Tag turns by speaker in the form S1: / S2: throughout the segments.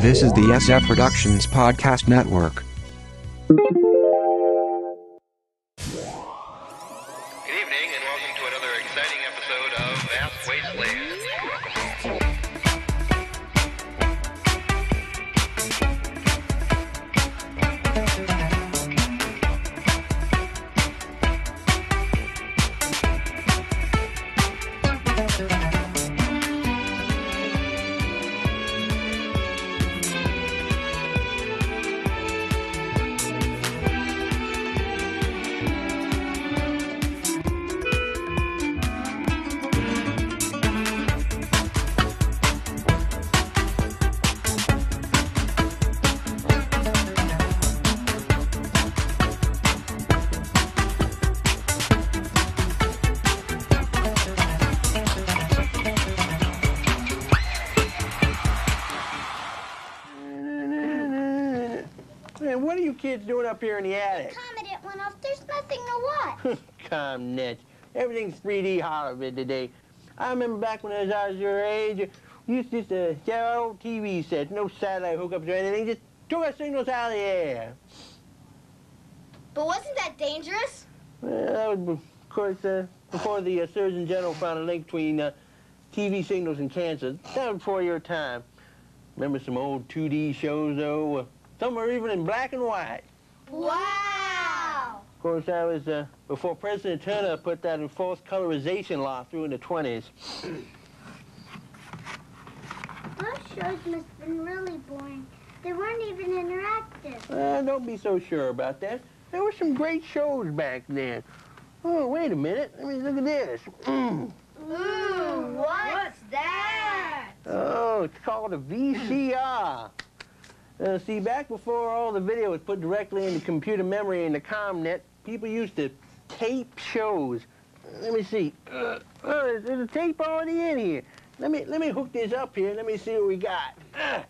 S1: This is the SF Productions Podcast Network.
S2: Kids doing up here in the attic?
S3: Comet it went off. There's nothing to watch.
S2: Come, Ned. Everything's 3D Hollywood today. I remember back when I was, I was your age, we used to just uh, get our old TV sets, no satellite hookups or anything, just took our signals out of the air.
S3: But wasn't that dangerous?
S2: Well, that was, of course, uh, before the uh, Surgeon General found a link between uh, TV signals and cancer. That was before your time. Remember some old 2D shows, though? Some were even in black and white.
S3: Wow!
S2: Of course, that was uh, before President Turner put that enforced colorization law through in the 20s.
S3: Those shows must have been really boring. They weren't even interactive.
S2: Uh, don't be so sure about that. There were some great shows back then. Oh, wait a minute. Let me look at this. Mm.
S3: Ooh, what's that?
S2: Oh, it's called a VCR. Uh, see, back before all the video was put directly into computer memory in the ComNet, people used to tape shows. Let me see. Uh, there's, there's a tape already in here. Let me let me hook this up here. Let me see what we got. Uh,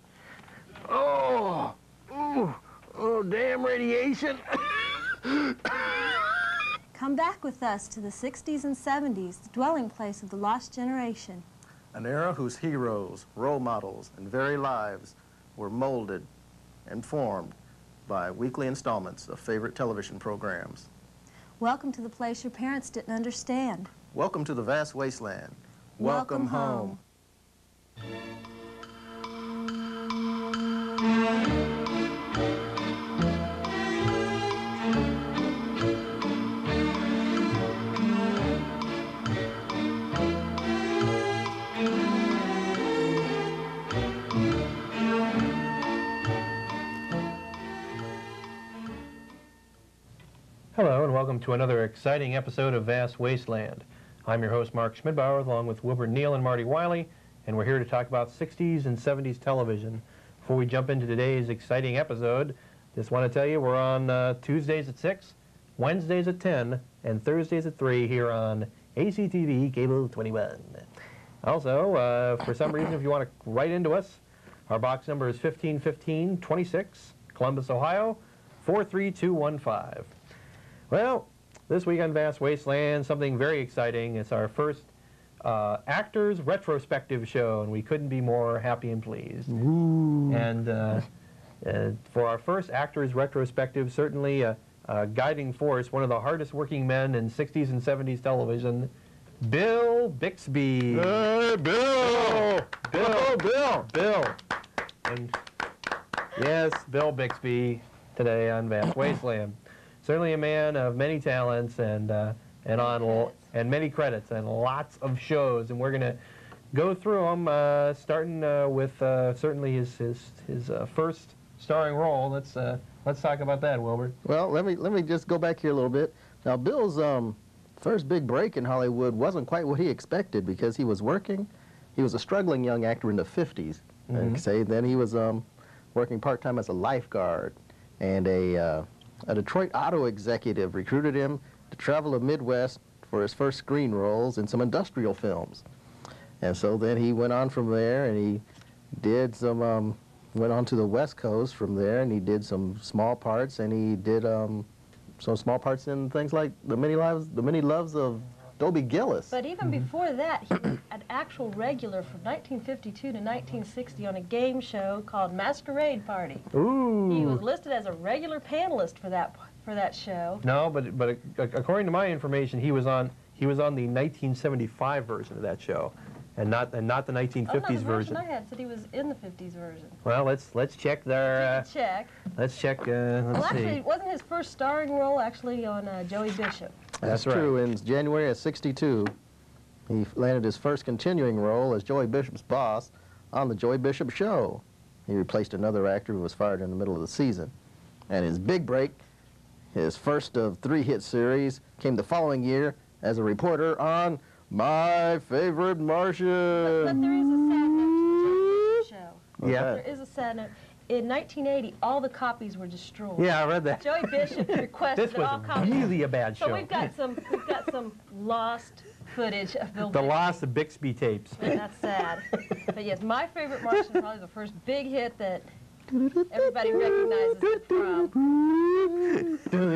S2: oh, ooh, oh, damn radiation.
S4: Come back with us to the 60s and 70s, the dwelling place of the lost generation.
S5: An era whose heroes, role models, and very lives were molded and formed by weekly installments of favorite television programs.
S4: Welcome to the place your parents didn't understand.
S5: Welcome to the vast wasteland.
S4: Welcome home.
S6: Hello, welcome to another exciting episode of Vast Wasteland. I'm your host, Mark Schmidbauer, along with Wilbur Neal and Marty Wiley, and we're here to talk about 60s and 70s television. Before we jump into today's exciting episode, just want to tell you we're on uh, Tuesdays at 6, Wednesdays at 10, and Thursdays at 3 here on ACTV Cable 21. Also, uh, for some reason, if you want to write into us, our box number is 151526, Columbus, Ohio, 43215. Well, this week on Vast Wasteland, something very exciting. It's our first uh, actors retrospective show, and we couldn't be more happy and pleased. And uh, uh, for our first actors retrospective, certainly a, a guiding force, one of the hardest working men in 60s and 70s television, Bill Bixby.
S2: Hey, Bill!
S6: Bill, Bill, Bill. And yes, Bill Bixby today on Vast Wasteland. Certainly a man of many talents and uh, and on and many credits and lots of shows, and we're gonna go through them, uh, starting uh, with uh, certainly his his his uh, first starring role. Let's uh, let's talk about that, Wilbur.
S5: Well, let me let me just go back here a little bit. Now, Bill's um, first big break in Hollywood wasn't quite what he expected because he was working. He was a struggling young actor in the 50s. I
S6: Mhm.
S5: say then he was um, working part time as a lifeguard, and a uh, a Detroit auto executive recruited him to travel the Midwest for his first screen roles in some industrial films. And so then he went on from there and he did some, um, went on to the West Coast from there and he did some small parts and he did um, some small parts in things like The Many Lives, The Many Loves of Dobie Gillis.
S4: But even before that, he was an actual regular from 1952 to 1960 on a game show called Masquerade Party. Ooh. He was listed as a regular panelist for that for that show.
S6: No, but but uh, according to my information, he was on he was on the 1975 version of that show, and not and not the
S4: Oh, no,
S6: 1950s
S4: the
S6: version.
S4: version I had said he was in the 50s version.
S6: Well, let's let's check there.
S4: Did you check?
S6: let's check. Uh, let's
S4: Well,
S6: see.
S4: actually, wasn't his first starring role actually on uh, Joey Bishop?
S5: That's
S6: That's right.
S5: true. In January of 62, he landed his first continuing role as Joey Bishop's boss on The Joey Bishop Show. He replaced another actor who was fired in the middle of the season. And his big break, his first of three hit series, came the following year as a reporter on My Favorite Martian.
S4: But there is a sad note to the Joey Bishop show.
S6: Yeah.
S4: There is a sad note. In 1980, all the copies were destroyed.
S6: yeah, I read that.
S4: Joey Bishop requested
S6: This
S4: that all
S6: was
S4: copies.
S6: really a bad show.
S4: So we've got some we've got some lost footage of Bill
S6: the
S4: Bixby.
S6: lost of Bixby tapes.
S4: And that's sad. but yes, my favorite Martian is probably the first big hit that everybody recognizes it from. You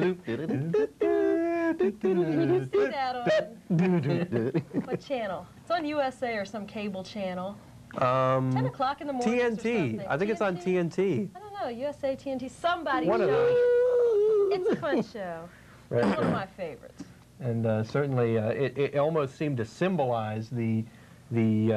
S4: see that on what channel? It's on USA or some cable channel. 10
S6: Um,
S4: o'clock in the morning.
S6: TNT. I think it's on TNT.
S4: I don't know, USA, TNT, somebody
S6: One of
S4: showing
S6: those.
S4: it. It's a fun show.
S6: Right.
S4: It's one of my favorites.
S6: and uh, certainly uh, it, it almost seemed to symbolize the the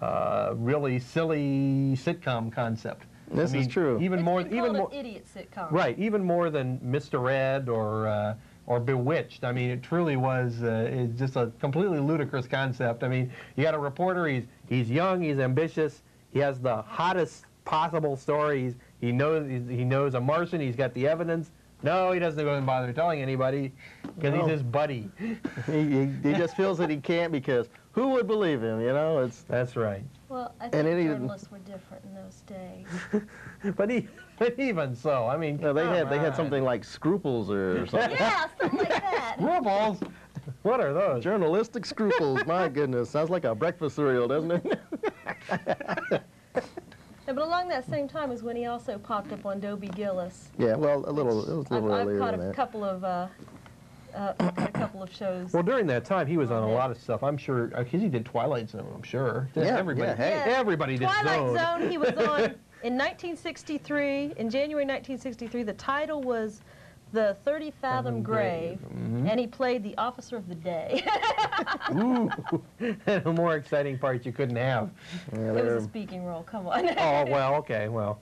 S6: uh, uh, really silly sitcom concept.
S5: This
S6: I
S5: is true.
S6: Even
S4: It's
S6: more,
S4: been
S6: even more,
S4: idiot sitcom.
S6: right? Even more than Mr. Ed or uh, or Bewitched. I mean, it truly was uh, it's just a completely ludicrous concept. I mean, you got a reporter. He's he's young. He's ambitious. He has the hottest possible stories. He knows he's, he knows a Martian. He's got the evidence. No, he doesn't go and bother telling anybody because
S5: No.
S6: he's his buddy.
S5: he, he, he just feels that he can't because who would believe him, you know? It's
S6: That's right.
S4: Well, I
S5: And
S4: think
S5: it even-
S4: journalists were different in those days.
S6: But, he, but even so, I mean,
S5: no, they had they had something like scruples or something.
S4: yeah, something like that.
S6: Rubles. What are those?
S5: Journalistic scruples, my goodness. Sounds like a breakfast cereal, doesn't it?
S4: Yeah, but along that same time is when he also popped up on Dobie Gillis.
S5: yeah, well, a little, it was a
S4: I've,
S5: little
S4: I've
S5: earlier
S4: caught
S5: than
S4: a
S5: that.
S4: couple of uh, uh, a couple of shows.
S6: Well, during that time, he was on a lot of stuff. I'm sure, because he did Twilight Zone, I'm sure.
S5: Yeah,
S6: everybody,
S5: yeah, hey.
S4: Yeah.
S6: everybody did
S4: Twilight
S6: Zone.
S4: Zone. He was on in 1963. In January 1963, the title was "The 30 Fathom
S6: Fathom
S4: Grave,"
S6: Grave, mhm.
S4: and he played the officer of the day.
S6: Ooh, a more exciting part you couldn't have.
S5: Yeah,
S4: it was a speaking role. Come on.
S6: Oh, well, okay, well.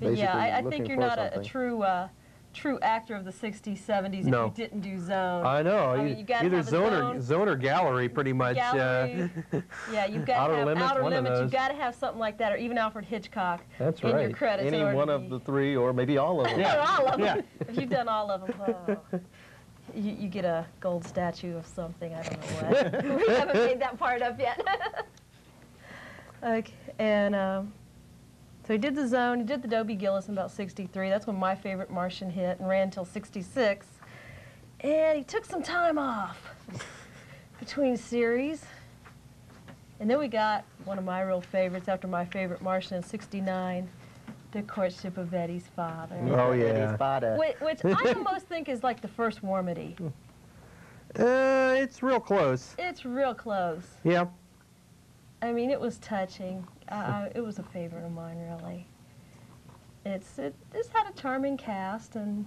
S4: But yeah, I, I think you're not a, a true uh, true actor of the 60s, 70s
S6: No.
S4: if you didn't do Zone.
S6: I know.
S4: I mean, you gotta
S6: either zone or,
S4: zone.
S6: zone or gallery, pretty much.
S4: Gallery.
S6: Uh,
S4: yeah, you've got
S6: Outer
S4: to have
S6: Limits,
S4: Outer Limits. You've got to have something like that, or even Alfred Hitchcock
S6: that's
S4: in your credits.
S5: Any one of the three, or maybe all of them.
S6: Yeah.
S4: all of them.
S6: Yeah.
S4: If you've done all of them, oh, you, you get a gold statue of something. I don't know what. we haven't made that part up yet. okay, and um, so he did the Zone. He did the Dobie Gillis in about '63. That's when my favorite Martian hit, and ran until '66. And he took some time off between series. And then we got one of my real favorites after my favorite Martian in '69, The Courtship of Betty's Father.
S6: Oh,
S5: Eddie's
S6: yeah.
S5: father.
S4: Which, which I almost think is like the first Warmedy.
S6: Uh, it's real close.
S4: It's real close.
S6: Yeah.
S4: I mean, it was touching. Uh, it was a favorite of mine, really. It's it just had a charming cast, and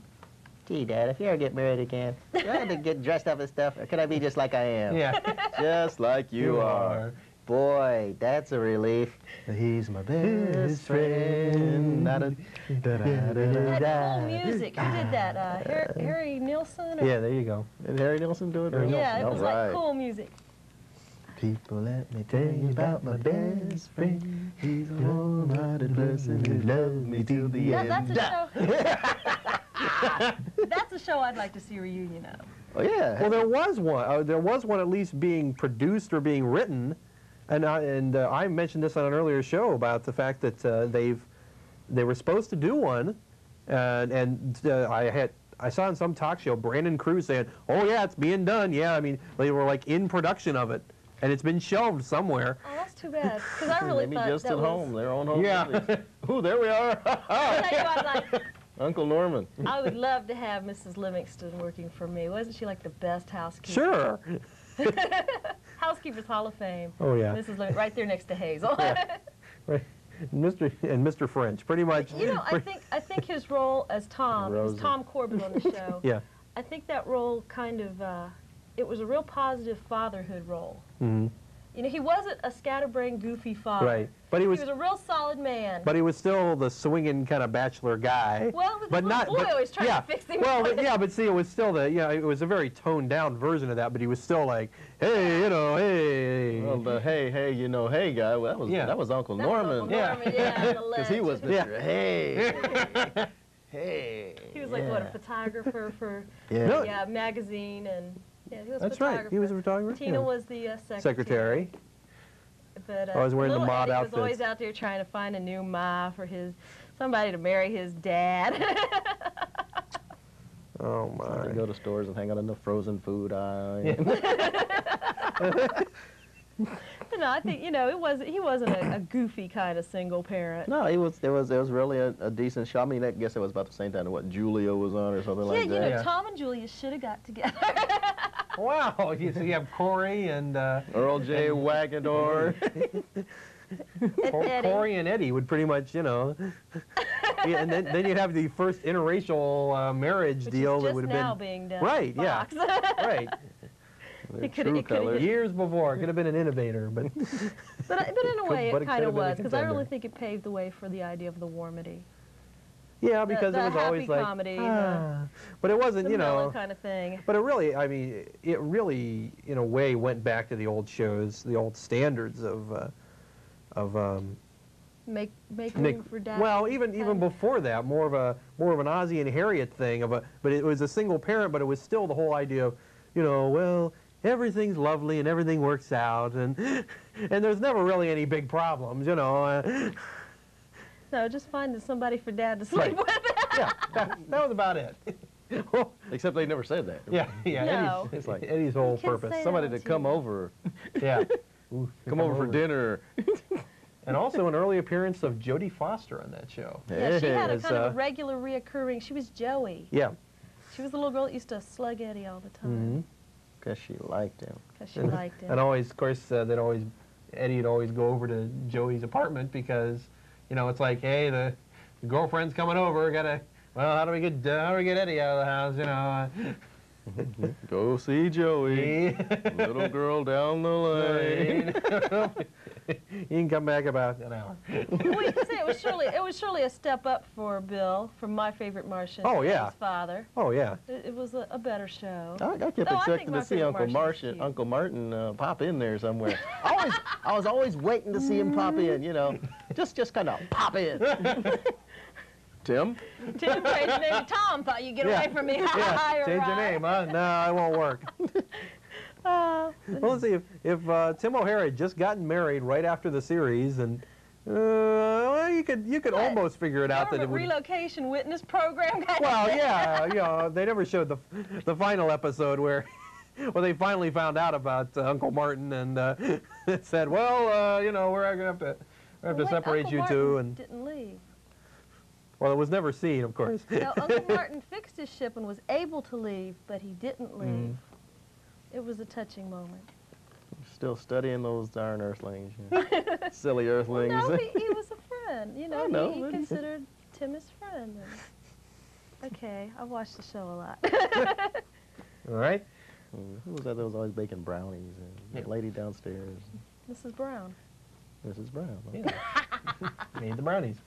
S5: Gee, Dad, if you ever get married again, do I have to get dressed up and stuff, or could I be just like I am?
S6: Yeah.
S5: Just like you, are. Boy, that's a relief. He's my best friend. Not a
S4: it had cool music. Who did that? Uh, Harry, Harry Nilsson? Or-
S6: Yeah, there you go.
S5: Did Harry Nilsson do it?
S6: Harry
S4: Yeah, it
S5: All
S4: was
S5: right.
S4: like cool music.
S5: People, let me tell you about my best friend. He's a warm-hearted person who loves me till the
S4: That,
S5: end.
S4: that's a show. that's a show I'd like to see a reunion of.
S5: Oh yeah.
S6: Well, there was one. Uh, there was one at least being produced or being written, and I, and uh, I mentioned this on an earlier show about the fact that uh, they've they were supposed to do one, and and uh, I had I saw in some talk show Brandon Cruz saying, "Oh yeah, it's being done." Yeah, I mean they were like in production of it, and it's been shelved somewhere.
S4: Oh, that's too bad. Because I really
S5: Maybe
S4: thought
S5: just
S4: that
S5: at
S4: was.
S5: home, their own home.
S6: Yeah.
S5: movies. Ooh, there we are.
S4: I tell you what, like,
S5: Uncle Norman.
S4: I would love to have Mrs. Livingston working for me. Wasn't she like the best housekeeper?
S6: Sure.
S4: Housekeepers Hall of Fame.
S6: Oh yeah.
S4: Mrs. Livingston, right there next to Hazel.
S6: Yeah. Right. Mr. and Mr. French, pretty much.
S4: you know, I think I think his role as Tom, it was Tom Corbin on the show.
S6: Yeah.
S4: I think that role kind of, uh, it was a real positive fatherhood role.
S6: Hmm
S4: You know, he wasn't a scatterbrained, goofy father.
S6: Right. But he was.
S4: He was a real solid man.
S6: But he was still the swinging kind of bachelor guy.
S4: well, with
S6: but
S4: his
S6: not.
S4: boy
S6: but,
S4: always trying
S6: yeah.
S4: to fix him.
S6: Well, but, yeah, but see, it was still the. Yeah, it was a very toned down version of that. But he was still like, hey, you know, hey.
S5: Well, the hey, hey, you know, hey guy, well, that was
S6: Yeah.
S5: that was Uncle
S4: That was
S5: Norman.
S4: Uncle
S6: Yeah.
S4: Norman, yeah, the
S5: Because he was
S4: legend.
S5: Mr. Hey. hey.
S4: He was like what a photographer for
S5: Yeah.
S6: No.
S4: yeah magazine and yeah he was a
S6: That's right. He was a
S4: photographer.
S6: photographer.
S4: Tina
S6: yeah.
S4: was the uh, secretary.
S6: secretary.
S4: But uh,
S6: Always wearing the mod
S4: Eddie
S6: outfits.
S4: was always out there trying to find a new ma for his somebody to marry his dad.
S6: Oh
S5: They
S6: my.
S5: go to stores and hang out in the frozen food aisle.
S4: But no, I think you know it wasn't. He wasn't a, a goofy kind of single parent.
S5: No, it was it was it was really a, a decent show. I mean, I guess it was about the same time that what Julia was on or something
S4: yeah,
S5: like
S4: you
S5: that.
S4: know,
S6: Yeah.
S4: Tom and Julia should have got together.
S6: Wow. You, so you have Corey and uh,
S5: Earl J.
S4: Waggedorn.
S6: Cor- Corey and Eddie would pretty much, you know. yeah, and then, then you'd have the first interracial uh, marriage
S4: Which
S6: deal that would have
S4: now
S6: been
S4: being done.
S6: Right, yeah.
S4: Fox.
S6: right
S4: It coulda-
S5: true
S4: it coulda
S5: colors.
S6: years before. Could have been an innovator, but
S4: But, but in a way, it
S6: it
S4: kind of was, because I really think it paved the way for the idea of the warmedy.
S6: Yeah, because
S4: the
S6: it was
S4: happy
S6: always like,
S4: comedy,
S6: ah. but it wasn't, you know.
S4: kind of thing.
S6: But it really, I mean, it really, in a way, went back to the old shows, the old standards of, uh, of um,
S4: Make make
S6: Nick.
S4: room for dad.
S6: Well, even even before that, more of a more of an Ozzie and Harriet thing of a, but it was a single parent, but it was still the whole idea of, you know, well, everything's lovely and everything works out, and and there's never really any big problems, you know. Uh,
S4: No, just finding somebody for dad to sleep
S6: Right.
S4: with.
S6: yeah, that, that was about it.
S5: Except they never said that.
S6: yeah, yeah.
S4: No.
S6: Eddie's,
S5: It's like-
S6: Eddie's whole purpose.
S5: Somebody to come
S4: TV.
S5: over,
S6: Yeah. Ooh,
S5: come over for dinner.
S6: And also an early appearance of Jodie Foster on that show.
S4: Yeah, she had a
S6: Yes,
S4: kind of
S6: uh,
S4: a regular reoccurring. She was Joey.
S6: Yeah.
S4: She was the little girl that used to slug Eddie all the
S6: hmm
S4: time
S5: Because she liked him.
S4: because she liked him.
S6: And always, of course, uh, they'd always, Eddie'd always go over to Joey's apartment because, you know, it's like, hey, the, the girlfriend's coming over. Gotta, well, how do we get, uh, how do we get Eddie out of the house? You know.
S5: Go see Joey. Little girl down the lane.
S6: you can come back about an hour.
S4: well, you can say it was surely it was surely a step up for Bill from my favorite Martian.
S6: Oh, yeah.
S4: His father.
S6: Oh yeah.
S4: It, it was a, a better show.
S5: I, I kept
S4: I think
S5: expecting
S4: my
S5: to see Uncle
S4: Martian.
S5: Uncle Martin uh, pop in there somewhere. I always, I was always waiting to see him pop in. You know, just, just kind of pop in. Tim,
S4: Tim changed his name to Tom. Thought you'd get
S6: Yeah.
S4: away from me.
S6: Yeah. Change your name, huh? No, it won't work.
S4: Uh,
S6: Well, let's see if if uh, Tim O'Hara had just gotten married right after the series, and uh, well, you could you could
S4: What?
S6: almost figure it out that it would.
S4: relocation witness program.
S6: Well, yeah, you know, they never showed the the final episode where. Well, they finally found out about uh, Uncle Martin and uh, said, "Well, uh, you know, we're gonna have to, we have to
S4: Wait,
S6: separate
S4: Uncle
S6: you
S4: Martin
S6: two." And
S4: didn't leave.
S6: well, it was never seen, of course.
S4: Now, Uncle Martin fixed his ship and was able to leave, but he didn't leave.
S6: Mm-hmm.
S4: It was a touching moment.
S5: still studying those darn Earthlings. you know. Silly
S4: Well,
S5: Earthlings.
S4: no, he, he was a friend. You know,
S5: know,
S4: he, he considered Tim his friend. And, okay, I watched the show a lot.
S6: All right.
S5: Mm, Who was that that was always baking brownies? And that lady downstairs,
S4: Mrs. Brown.
S5: Mrs. Brown.
S6: Yeah. Made the brownies.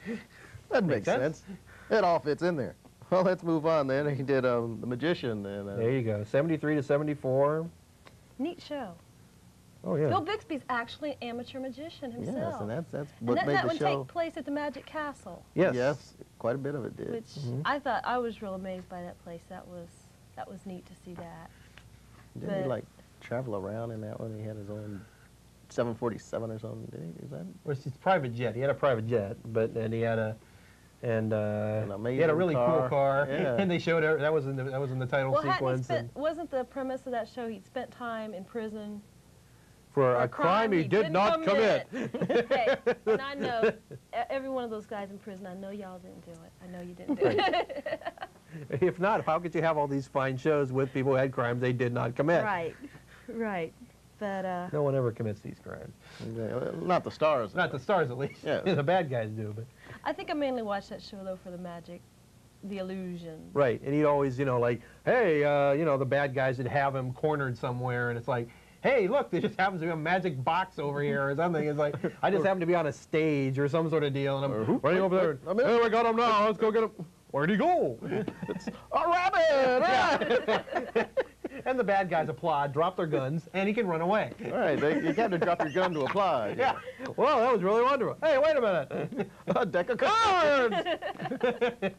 S5: That
S6: Makes
S5: makes
S6: sense.
S5: sense. It all fits in there. Well, let's move on then. He did um, The Magician. And, uh,
S6: There you go. 73 to 74.
S4: Neat show.
S6: Oh yeah.
S4: Bill Bixby's actually an amateur magician himself.
S5: Yes, and that's, that's
S4: And
S5: what
S4: that,
S5: made
S4: that
S5: the
S4: would
S5: show.
S4: take place at the Magic Castle,
S6: Yes.
S5: Yes, quite a bit of it did.
S4: which
S6: Mhm.
S4: I thought I was real amazed by that place. That was that was neat to see that.
S5: Didn't he like travel around in that one? He had his own 747 or something. Did he? Is that?
S6: Well, it's his private jet. He had a private jet, but and he had a and uh,
S5: An
S6: he had a
S5: amazing
S6: really cool
S5: car.
S6: car.
S5: Yeah.
S6: And they showed her, that was in the that was in the title
S4: Well, hadn't
S6: sequence.
S4: spent,
S6: and
S4: wasn't the premise of that show he'd spent time in prison
S6: for
S4: for
S6: a crime he did
S4: didn't
S6: not commit.
S4: hey, and I know e- every one of those guys in prison. I know y'all didn't do it. I know you didn't do it.
S6: if not, how could you have all these fine shows with people who had crimes they did not commit?
S4: right, Right. But uh,
S6: No one ever commits these crimes.
S5: Not the stars.
S6: Not the stars, at least.
S5: Yeah.
S6: the bad guys do, but
S4: I think I mainly watched that show though for the magic, the illusion.
S6: right. And he'd always, you know, like, hey, uh, you know, the bad guys would have him cornered somewhere, and it's like. Hey, look, there just happens to be a magic box over here or something. It's like, I just happen to be on a stage or some sort of deal, and I'm
S5: who-
S6: running over there.
S5: I'm in.
S6: Oh, I got him now. Let's go get him. Where'd he go?
S5: It's a rabbit! ah!
S6: and the bad guys applaud, drop their guns, and he can run away.
S5: All right, they, you got to drop your gun to applaud.
S6: Yeah. Well, that was really wonderful. Hey, wait a minute.
S5: A deck of cards!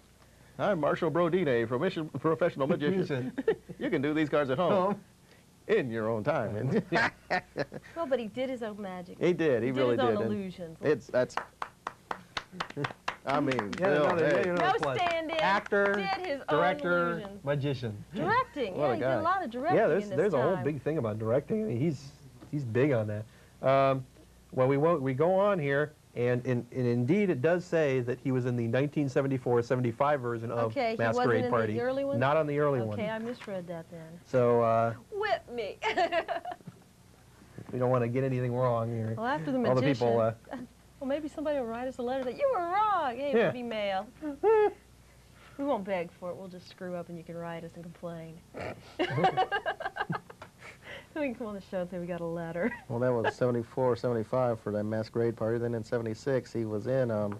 S5: I'm Marshall Brodine, promission- professional magician. You can do these cards at home
S6: Oh,
S5: in your own time.
S4: Well, but he did his own magic.
S5: he did. He,
S4: He did
S5: really
S4: his own
S5: did. and
S4: illusions.
S5: It's that's. I mean,
S6: Yeah,
S5: Bill,
S6: no, they-
S5: hey,
S6: you
S4: No
S6: it's like
S4: stand-in.
S6: Actor,
S4: his
S6: director,
S4: illusions.
S6: magician.
S4: Directing.
S5: What a
S4: yeah, he did
S5: guy.
S4: a lot of directing
S6: Yeah, there's
S4: in this
S6: there's a whole big thing about directing. I mean, he's he's big on that. Um, well, we won't, we go on here, and, in, and indeed it does say that he was in the 1974-75 version of
S4: Okay, he wasn't
S6: Masquerade
S4: in the
S6: Party.
S4: early one?
S6: Not on the early one.
S4: Okay, I misread that then.
S6: So uh,
S4: Whip me.
S6: we don't want to get anything wrong here.
S4: well, after the
S6: All
S4: magician.
S6: the people. Uh,
S4: well, maybe somebody will write us a letter that you were wrong. Hey,
S6: Yeah.
S4: Woody Mail. we won't beg for it. We'll just screw up and you can write us and complain. we can come on the show and say we got a letter.
S5: Well, that was 74, 75 for that masquerade party. Then in 76, he was in um,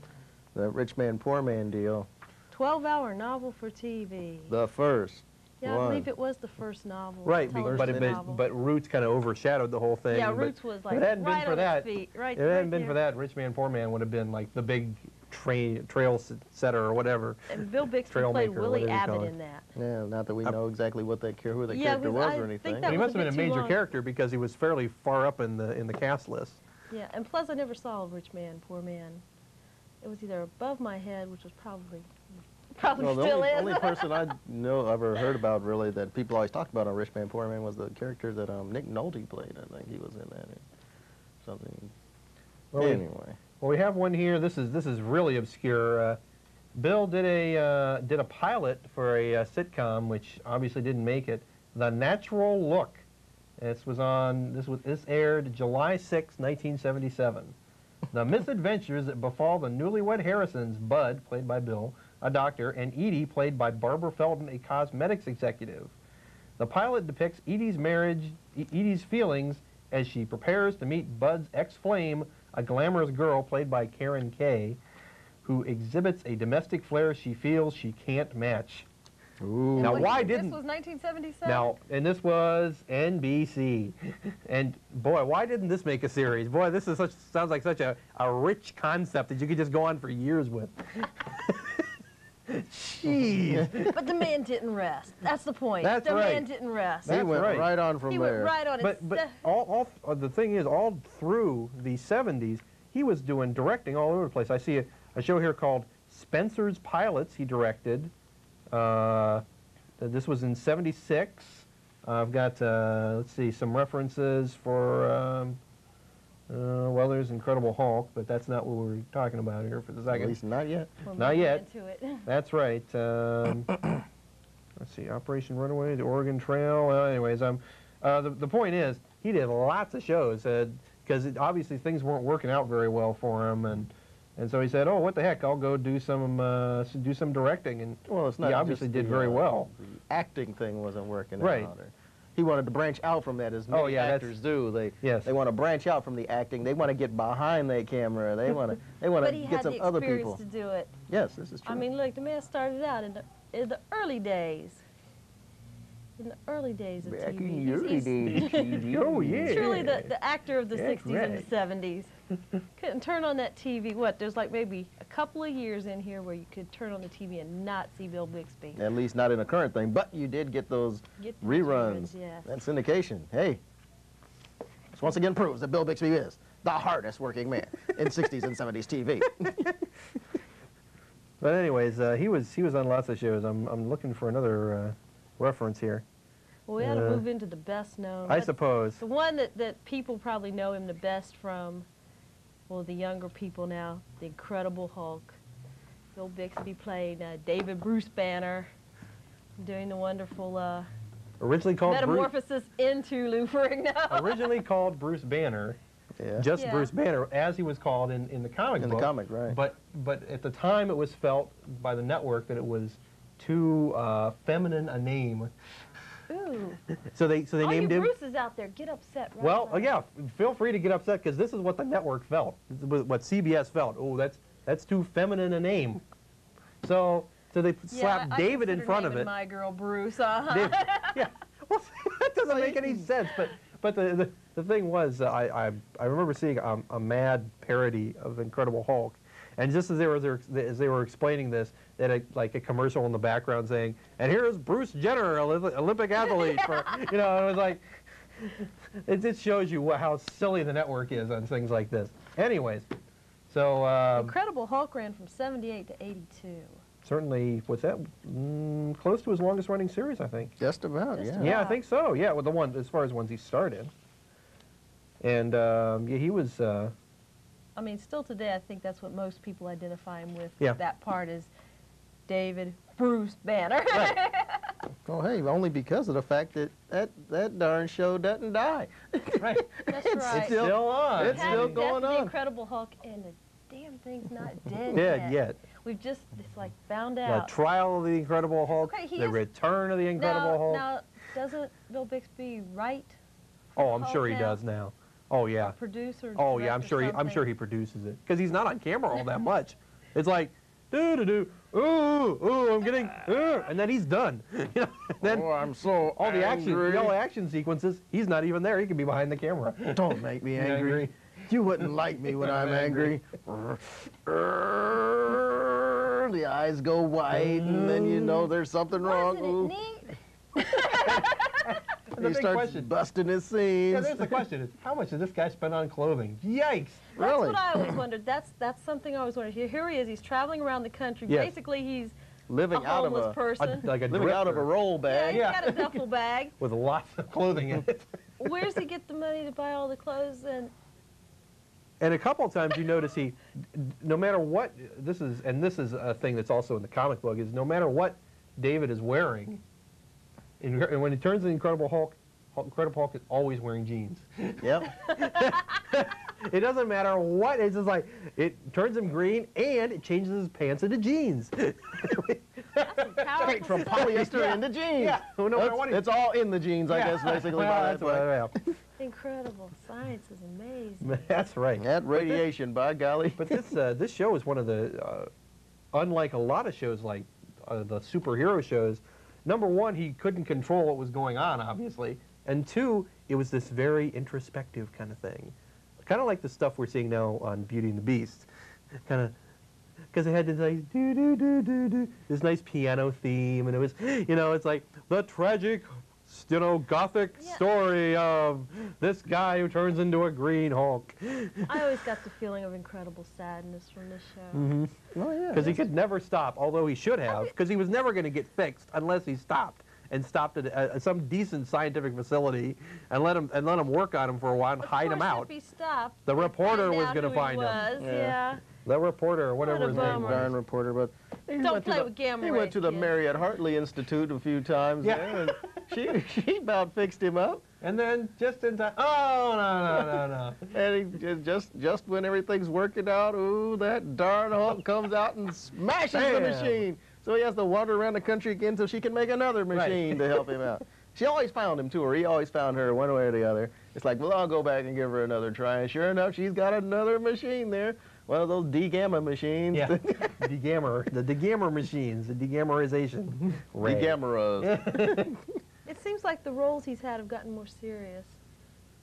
S5: the rich man, poor man deal.
S4: 12-hour novel for TV.
S5: The first.
S4: Yeah, I believe it was the first novel.
S6: right, be-
S4: television
S6: but, it, but,
S4: novel.
S6: but Roots kind of overshadowed the whole thing.
S4: yeah,
S6: but
S4: Roots was like
S6: if it hadn't
S4: right
S6: been for
S4: on
S6: that,
S4: feet. Right,
S6: If it hadn't
S4: right
S6: been for
S4: there.
S6: that, Rich Man Poor Man would have been like the big tra- trail s- setter or whatever.
S4: And Bill Bixby
S6: Trail
S4: played
S6: maker,
S4: Willie
S6: whatever you call
S4: Abbott
S6: it.
S4: in that.
S5: Yeah, not that we know exactly what that char- who that
S4: Yeah,
S5: character
S4: we-
S5: was
S4: I
S5: or
S4: think
S5: anything.
S4: that
S6: he
S4: was
S6: must
S4: a
S6: have been a
S4: bit too
S6: major
S4: long.
S6: character because he was fairly far up in the in the cast list.
S4: Yeah, and plus I never saw Rich Man, Poor Man. It was either above my head, which was probably, probably
S5: well, the
S4: still
S5: only,
S4: is.
S5: only person I know ever heard about really that people always talked about on Rich Man Poor Man was the character that um, Nick Nolte played. I think he was in that. Or something.
S6: Well, we-
S5: anyway,
S6: Well, we have one here. This is this is really obscure. Uh, Bill did a uh, did a pilot for a uh, sitcom, which obviously didn't make it. The Natural Look. This was on. This was this aired July 6, 1977. The misadventures that befall the newlywed Harrisons, Bud, played by Bill, a doctor, and Edie, played by Barbara Feldon, a cosmetics executive. The pilot depicts Edie's marriage, Edie's feelings as she prepares to meet Bud's ex-flame, a glamorous girl played by Karen Kay, who exhibits a domestic flair she feels she can't match.
S5: Ooh.
S6: Now, why didn't- This
S4: was 1977?
S6: Now, and this was NBC, and boy, why didn't this make a series? Boy, this is such sounds like such a, a rich concept that you could just go on for years with. Jeez.
S4: But the man didn't rest. That's the point.
S6: That's
S4: the
S6: right.
S4: man didn't rest.
S5: he went
S6: right.
S5: right. on from
S4: he
S5: there.
S4: went right on it.
S6: But but all, all uh, the thing is, all through the 70s, he was doing directing all over the place. I see a, a show here called Spencer's Pilots. He directed. Uh, this was in '76. I've got uh, let's see some references for. Um, uh, well, there's Incredible Hulk, but that's not what we're talking about here for the second.
S5: At least not yet.
S4: We're
S6: not yet.
S4: Into it.
S6: That's right. Um, let's see, Operation Runaway, the Oregon Trail. Well, anyways, um, uh, the, the point is, he did lots of shows because obviously things weren't working out very well for him, and and so he said, "Oh, what the heck? I'll go do some uh, do some directing." And
S5: Well, it's not.
S6: he obviously did
S5: the,
S6: very
S5: uh,
S6: well.
S5: The acting thing wasn't working
S6: Right.
S5: out. or- He wanted to branch out from that, as oh, many
S6: Oh, yeah,
S5: actors do. They
S6: Yes.
S5: they want to branch out from the acting. They want to get behind the camera. They want to they want
S4: But
S5: to
S4: he
S5: get
S4: had
S5: some
S4: the
S5: other
S4: experience
S5: people.
S4: to do it.
S5: Yes, this is true.
S4: I mean, look, the man started out in the in the early days. In the early days of
S5: Back
S4: TV.
S5: in the early
S4: he's
S5: days, TV.
S6: Oh, yeah.
S4: Truly the, the actor of the
S6: That's
S4: 60s and the 70s. Couldn't turn on that TV. What? There's like maybe a couple of years in here where you could turn on the TV and not see Bill Bixby.
S5: At least not in a current thing, but you did get those
S4: Get the
S5: reruns.
S4: Yes.
S5: That syndication. Hey, this once again proves that Bill Bixby is the hardest working man in 60s and 70s TV.
S6: But anyways, uh, he was he was on lots of shows. I'm I'm looking for another uh, reference here.
S4: Well, we had to
S6: Uh,
S4: move into the best known.
S6: I suppose.
S4: The one that, that people probably know him the best from, well, the younger people now, The Incredible Hulk. Bill Bixby played uh, David Bruce Banner, doing the wonderful uh,
S6: originally called Bruce,
S4: Metamorphosis into Lou Ferrigno.
S6: originally called Bruce Banner,
S5: Yeah.
S6: just
S4: Yeah.
S6: Bruce Banner, as he was called in, in the comic
S5: In the comic, right.
S6: But but at the time, it was felt by the network that it was too uh, feminine a name,
S4: Ooh.
S6: so they so they
S4: All you
S6: named him.
S4: Bruces out there, get upset right
S6: Well,
S4: now.
S6: uh, yeah, feel free to get upset because this is what the network felt, what CBS felt. Oh, that's that's too feminine a name. So so they
S4: Yeah,
S6: slapped
S4: I
S6: David in
S4: consider
S6: front of
S4: naming
S6: it.
S4: My girl Bruce, uh-huh.
S6: Dave- yeah. Well, that doesn't make any sense. But but the the, the thing was, uh, I, I I remember seeing a, a mad parody of Incredible Hulk, and just as they were as they were explaining this, they had a, like a commercial in the background saying, "And here's Bruce Jenner, Olympic athlete." For, you know, it was like. It just shows you wha- how silly the network is on things like this. Anyways, so um,
S4: Incredible Hulk ran from 78 to 82.
S6: certainly, what's that? Mm, close to his longest running series, I think.
S5: Just about,
S4: Just
S5: yeah.
S4: about.
S6: Yeah, I think so. Yeah, with the one as far as ones he started. And um, yeah, he was. Uh,
S4: I mean, still today, I think that's what most people identify him with.
S6: Yeah.
S4: That part is David Bruce Banner.
S5: Oh, hey, only because of the fact that that, that darn show doesn't die.
S6: right.
S4: That's
S5: It's
S4: right.
S5: still-
S6: Still on.
S5: it's
S4: Had
S5: still
S4: the death
S5: going
S4: of the
S5: on.
S4: Incredible Hulk, and the damn thing's not dead
S6: Dead
S4: yet.
S6: yet.
S4: We've just, it's like found out.
S6: The trial of the Incredible Hulk.
S4: Okay,
S6: the
S4: is-
S6: return of the Incredible
S4: now,
S6: Hulk.
S4: now, doesn't Bill Bixby write,
S6: oh, I'm
S4: Hulk
S6: sure he
S4: now?
S6: does now. Oh yeah.
S4: produce, or
S6: Oh yeah, I'm sure he. I'm sure he produces it because he's not on camera all that much. It's like. Do do do, ooh ooh, I'm getting, ooh, and then he's done. You know, then
S5: oh, I'm so
S6: all the action,
S5: angry.
S6: all the action sequences, he's not even there. He could be behind the camera.
S5: Don't make me angry.
S6: Angry.
S5: You wouldn't like me when I'm angry. the eyes go wide, and then you know there's something wrong. He
S6: big
S5: starts
S6: question.
S5: busting his seams.
S6: Yeah,
S5: seams.
S6: there's the question: Is how much does this guy spend on clothing? Yikes!
S4: That's
S5: really?
S4: what I always wondered. That's that's something I always wondered. Here, here he is. He's traveling around the country.
S6: Yes.
S4: Basically, he's
S5: living
S4: a
S5: out of a
S4: person.
S6: A- like a
S5: living out of a
S6: drifter
S5: roll
S4: yeah,
S5: bag.
S4: he's
S6: Yeah.
S4: got a duffel bag.
S6: with lots of clothing in it.
S4: Where's he get the money to buy all the clothes? And
S6: And a couple of times you notice he, no matter what, this is, and this is a thing that's also in the comic book, is no matter what David is wearing, in, and when he turns the Incredible Hulk, Hulk- Incredible Hulk is always wearing jeans.
S5: Yep.
S6: It doesn't matter what, it's just like, it turns him green and it changes his pants into jeans.
S4: that's some powerful
S5: Straight from polyester
S6: Yeah.
S5: into jeans.
S6: Yeah, no
S5: That's-
S6: what he-
S5: it's all in the jeans, I guess, basically.
S6: Well, that's,
S5: that point.
S6: what- yeah.
S4: Incredible. Science is amazing.
S6: that's right.
S5: That radiation, by golly.
S6: But this uh, this show is one of the, uh, unlike a lot of shows like uh, the superhero shows. Number one, he couldn't control what was going on, obviously, and two, it was this very introspective kind of thing, kind of like the stuff we're seeing now on Beauty and the Beast, kind of. Because it had this nice do do do do do this nice piano theme, and it was, you know, it's like the tragic, you know, gothic
S4: Yeah.
S6: story of this guy who turns into a green Hulk.
S4: I always got the feeling of incredible sadness from this show.
S6: Mm-hmm.
S5: Oh, yeah.
S6: Because he could never stop, although he should have, because he was never going to get fixed unless he stopped and stopped at uh, some decent scientific facility and let him and let him work on him for a while and
S4: Of
S6: hide him out.
S4: If he stopped,
S6: The reporter
S4: find
S6: was gonna
S4: who he
S6: find him.
S5: Yeah.
S4: Yeah.
S6: The reporter, whatever
S4: What a
S6: his name was.
S5: darn reporter, but he
S4: Don't
S5: went to
S4: play
S5: the,
S4: with gamma
S5: He went to the
S4: kids.
S5: Mariette Hartley Institute a few times
S6: Yeah.
S5: there, and she she about fixed him up.
S6: And then just in time, oh no no no no!
S5: And he just just when everything's working out, ooh, that darn Hulk comes out and smashes the machine. So he has to wander around the country again so she can make another
S6: Right.
S5: machine to help him out. She always found him too, or he always found her one way or the other. It's like, well, I'll go back and give her another try. And sure enough, she's got another machine there. One of those D-gamma machines.
S6: Yeah, degammer, the degammer machines, the degammerization. ray.
S5: D-gammaras.
S4: It seems like the roles he's had have gotten more serious.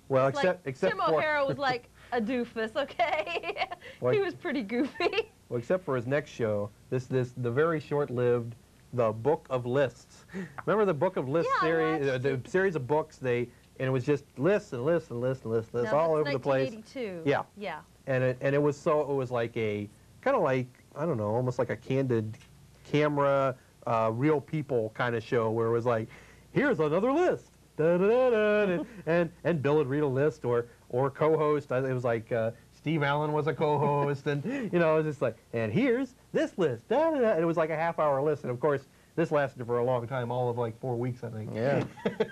S6: Well,
S4: Like,
S6: except except
S4: Tim
S6: for
S4: O'Hara was like a doofus, okay?
S6: Well,
S4: he was pretty goofy.
S6: Well, except for his next show, this this the very short-lived, the Book of Lists. Remember the Book of Lists
S4: Yeah,
S6: series, uh, the series of books. They and it was just lists and lists and lists and lists, lists
S4: Now,
S6: all over the place.
S4: 1982.
S6: Yeah.
S4: Yeah.
S6: And it and it was so it was like a kind of like I don't know, almost like a candid camera, uh, real people kind of show where it was like, here's another list. Da, da, da, da, and, and and Bill would read a list or or co-host. It was like uh, Steve Allen was a co-host, and you know it was just like, and here's this list. Da, da, da. And it was like a half-hour list, and of course this lasted for a long time, all of like four weeks, I think.
S5: Yeah.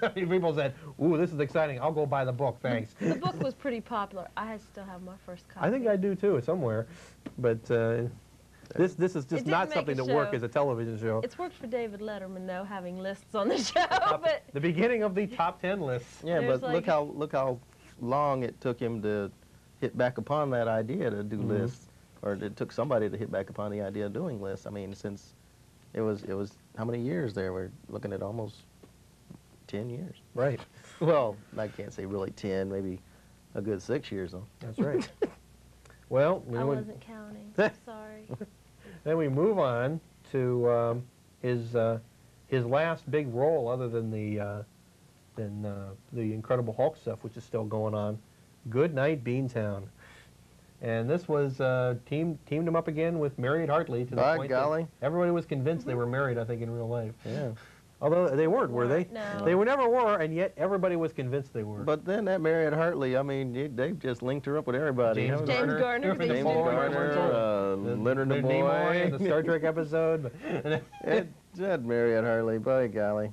S6: People said, "Ooh, this is exciting. I'll go buy the book. Thanks."
S4: The book was pretty popular. I still have my first copy.
S6: I think I do too, somewhere. But uh, this this is just
S4: didn't
S6: something
S4: that
S6: to work as a television show.
S4: It's worked for David Letterman though, having lists on the show. but
S6: the beginning of the top ten lists.
S5: Yeah,
S4: There's
S5: but
S4: like-
S5: look how look how long it took him to hit back upon that idea to do
S6: Mhm.
S5: lists, or it took somebody to hit back upon the idea of doing lists. I mean, since it was it was how many years there? We're looking at almost ten years.
S6: Right.
S5: Well, I can't say really ten, maybe a good six years though.
S6: That's right. well, we
S4: I wasn't counting. Sorry.
S6: Then we move on to um, his uh, his last big role, other than the uh, than uh, the Incredible Hulk stuff, which is still going on. Good Night Beantown, and this was uh, teamed teamed him up again with Mariette Hartley to the
S5: By
S6: point
S5: golly.
S6: that everybody was convinced they were married. I think in real life,
S5: Yeah.
S6: although they weren't, were they?
S4: No.
S6: They were never were, and yet everybody was convinced they were.
S5: But then that Mariette Hartley, I mean, they- they've just linked her up with everybody.
S6: James
S4: James
S5: they?
S4: Garner, they
S5: James
S4: used
S5: Garner, uh,
S6: The-
S5: Leonard
S6: the
S5: Nimoy.
S6: the Star Trek episode.
S5: It, that Mariette Hartley, by golly.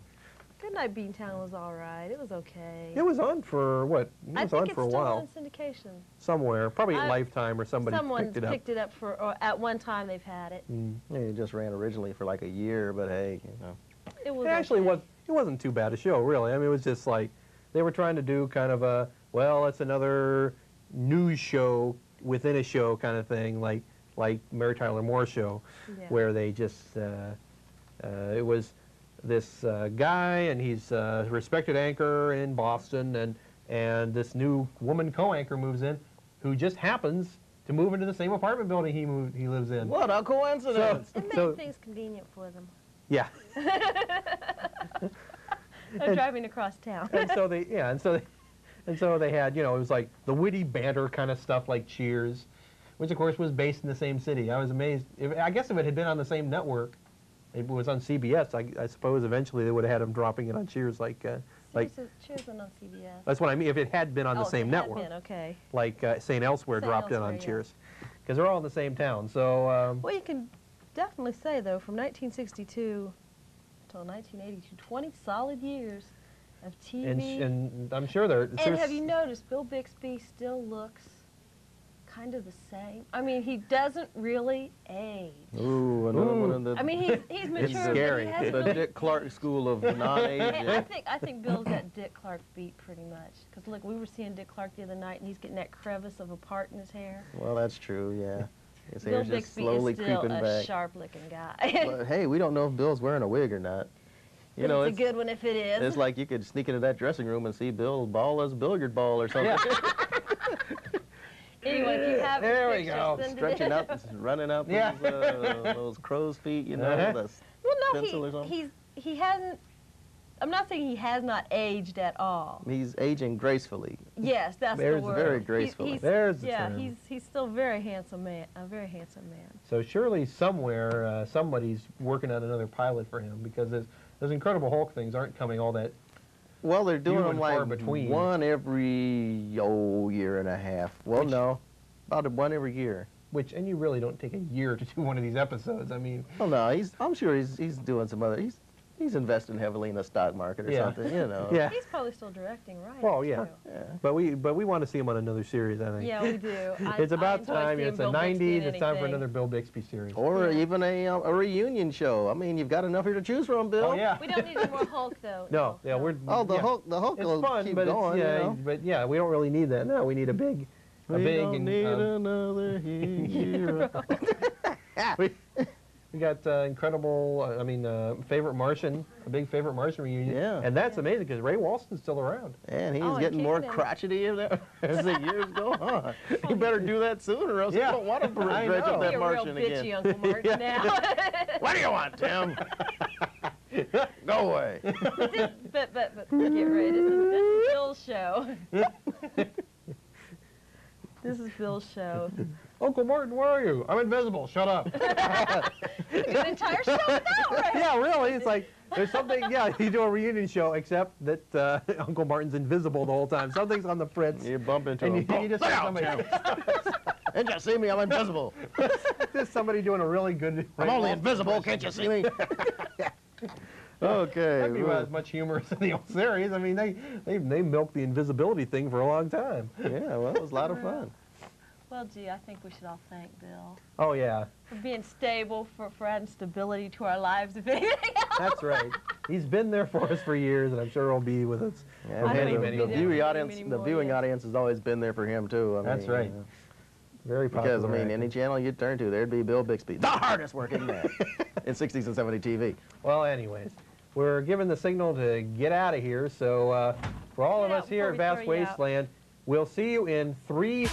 S4: Good Night Beantown was all right. It was okay.
S6: It was on for what? It
S4: I
S6: was
S4: think
S6: on
S4: it's
S6: for a
S4: still
S6: while.
S4: on syndication.
S6: somewhere, probably
S4: I-
S6: Lifetime or somebody picked it up.
S4: Someone picked it up for, or at one time they've had it.
S6: Mm.
S5: Yeah, it just ran originally for like a year, but hey, you know.
S4: It was
S6: It actually
S4: okay.
S6: was. It wasn't too bad a show, really. I mean, it was just like they were trying to do kind of a well, it's another news show within a show kind of thing, like like Mary Tyler Moore show,
S4: Yeah.
S6: where they just uh, uh, it was this uh, guy and he's a respected anchor in Boston, and and this new woman co-anchor moves in, who just happens to move into the same apartment building he moved, he lives in.
S5: What a coincidence!
S4: It made
S6: So-
S4: things convenient for them.
S6: Yeah.
S4: I'm driving across town.
S6: and so they yeah and so they and so they had you know it was like the witty banter kind of stuff like cheers which of course was based in the same city i was amazed if, i guess if it had been on the same network it was on cbs i, I suppose eventually they would have had them dropping it on cheers like uh, like
S4: Cheers, Cheers went on CBS.
S6: that's what i mean if it had been on
S4: oh,
S6: the same
S4: it had
S6: until
S4: been, okay.
S6: like uh, st elsewhere
S4: St.
S6: dropped in on
S4: yeah.
S6: cheers because they're all in the same town so um,
S4: Well, you can definitely say, though, from 1962 until 1982, 20 solid years of TV.
S6: and, sh- and i'm sure they're
S4: And have you noticed Bill Bixby still looks kind of the same? I mean, he doesn't really age.
S5: Ooh, another one
S6: Ooh.
S5: of the,
S4: I mean, he's, he's mature, but
S6: scary.
S4: he hasn't
S5: the
S4: really...
S5: Dick Clark school of
S4: Hey, I
S5: non-aging.
S4: think I think Bill's got Dick Clark beat pretty much. Because look, we were seeing Dick Clark the other night, and he's getting that crevice of a part in his hair.
S5: well, that's true, yeah. His
S4: Bill
S5: hair's just
S4: Bixby
S5: slowly
S4: is still
S5: creeping
S4: a
S5: back.
S4: sharp-looking guy.
S5: But hey, we don't know if Bill's wearing a wig or not. You know,
S4: it's
S5: it's,
S4: a good one if it is.
S5: it's like you could sneak into that dressing room and see Bill ball as billiard ball or something.
S4: Anyway, if you have
S6: There we
S4: pictures,
S6: go.
S5: Stretching
S4: in.
S5: out, running up
S6: Yeah.
S5: those, uh, those crow's feet, you know.
S6: Uh-huh.
S5: the-
S4: Well, no,
S5: pencil or something?
S4: he, he's he hasn't. I'm not saying he has not aged at all.
S5: he's aging gracefully.
S4: Yes, that's
S6: There's
S4: the word.
S5: very gracefully.
S4: he's-
S6: There's the
S4: yeah,
S6: term.
S4: he's he's still very handsome man, a very handsome man.
S6: So surely somewhere uh, somebody's working on another pilot for him because those, those Incredible Hulk things aren't coming all that.
S5: Well, they're doing them like
S6: between.
S5: one every oh year and a half. Well,
S6: Which-
S5: no, about one every year.
S6: Which and you really don't take a year to do one of these episodes. I mean,
S5: Well, no, he's. I'm sure he's he's doing some other. He's he's investing heavily in the stock market or
S6: Yeah.
S5: something. You know.
S6: yeah.
S4: He's probably still directing, right?
S6: Well, yeah.
S5: Yeah.
S6: But we but we want to see him on another series. I think.
S4: Yeah, we do. I-
S6: It's
S4: I
S6: about
S4: enjoy
S6: time. It's the
S4: Bill Bixby in
S6: 90s. It's time for another Bill Bixby series.
S5: Or
S4: Yeah.
S5: even a um, a reunion show. I mean, you've got enough here to choose from, Bill.
S6: Oh yeah.
S4: We don't need any more Hulk though.
S6: No, yeah, we're.
S5: Oh, the
S6: yeah.
S5: Hulk. The Hulk
S6: It's
S5: will
S6: fun,
S5: keep
S6: but
S5: going.
S6: it's, yeah,
S5: you know?
S6: but yeah, we don't really need that. No, we need a big, a
S5: we
S6: big
S5: don't
S6: and
S5: need
S6: uh,
S5: another hero.
S6: we, we got uh, incredible. Uh, I mean, uh, favorite Martian, a big favorite Martian reunion.
S5: Yeah.
S6: And that's amazing because Ray Walston's still around.
S5: and he's
S4: Oh,
S5: getting more crotchety as the- years go on. You better do that sooner, or else
S6: Yeah.
S5: you don't want to
S6: I
S5: dredge
S6: know.
S5: up
S4: Be
S5: that
S4: a real
S5: Martian
S4: bitchy
S5: again.
S4: Uncle Martin now.
S5: What do you want, Tim? Go away.
S4: but but but get ready. This is, this is Bill's show. this is Bill's show.
S6: Uncle Martin, where are you? I'm invisible. Shut up.
S4: An entire show without Ray.
S6: yeah, really. It's like there's something. Yeah, you do a reunion show, except that uh, Uncle Martin's invisible the whole time. Something's on the fritz.
S5: You bump into
S6: And
S5: him.
S6: you, you just
S5: Look out,
S6: somebody,
S5: Tim. Didn't you see me? I'm invisible.
S6: just somebody doing a really good.
S5: I'm only
S6: Walston
S5: invisible. Can't you see me? Okay.
S6: That'd be about as much humor as in the old series. I mean, they, they, they milked the invisibility thing for a long time.
S5: Yeah, well, it was a lot of fun.
S4: Well, gee, I think we should all thank Bill
S6: Oh, yeah,
S4: for being stable, for, for adding stability to our lives, if anything else.
S6: that's right. He's been there for us for years, and I'm sure he'll be with us
S5: Yeah,
S6: for
S4: I
S6: many,
S4: hope
S6: many
S5: the,
S4: he
S5: viewing audience,
S4: Many
S5: the
S4: more
S5: viewing
S4: years.
S5: audience has always been there for him too. I
S6: That's
S5: mean,
S6: right.
S5: you know,
S6: Very popular.
S5: because I mean, any channel you turn to, there'd be Bill Bixby, the hardest working man in 60s and 70s TV.
S6: Well, anyways, we're given the signal to get out of here. So uh, for all
S4: Get
S6: of us here at Vast
S4: throw out.
S6: Wasteland, we'll see you in three.